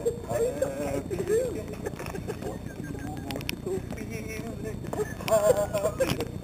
I'm to you.